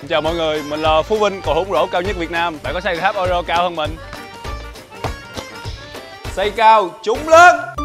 Xin chào mọi người, mình là Phú Vinh, cầu hùng rổ cao nhất Việt Nam. Bạn có xây tháp Euro cao hơn mình? Xây cao, trúng lớn!